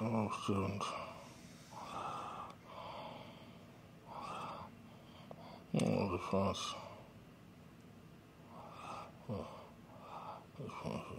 Oh, students. All oh, the first, oh, the.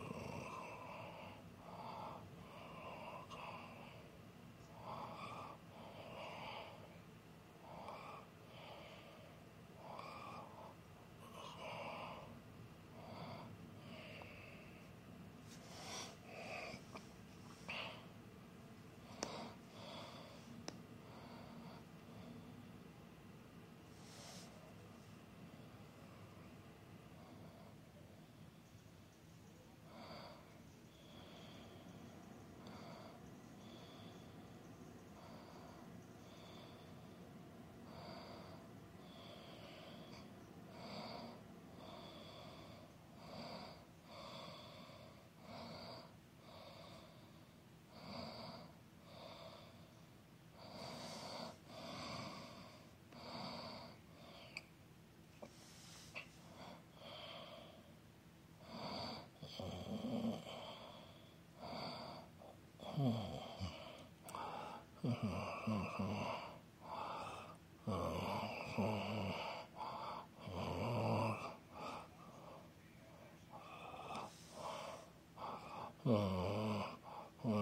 うんうんうんうん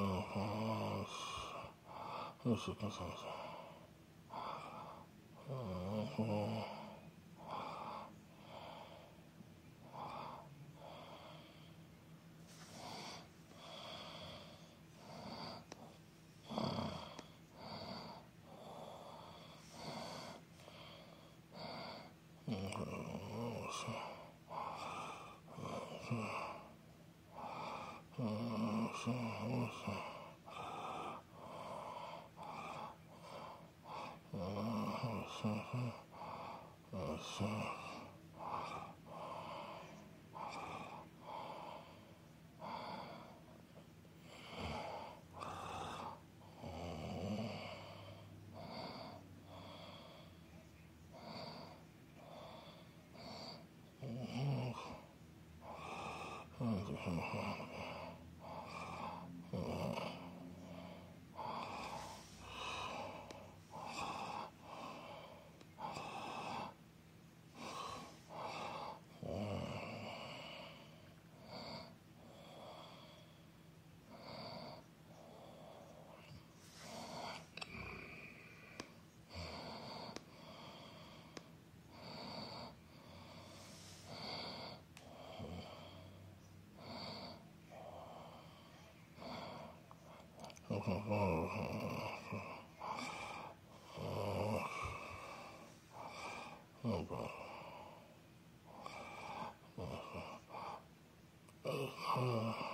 うんうんうんうん Oh, Mm-hmm.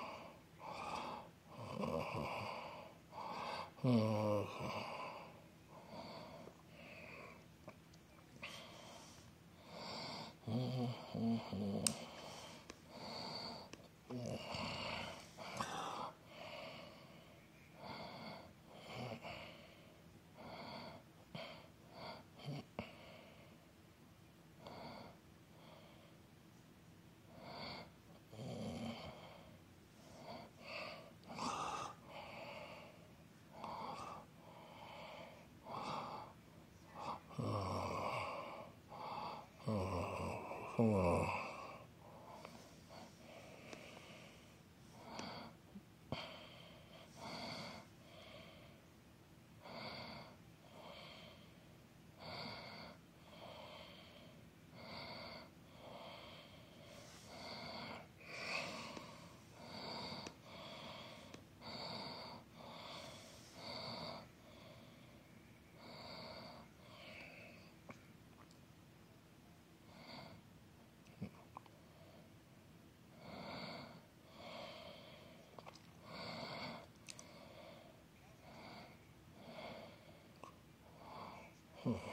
Oh. Huh.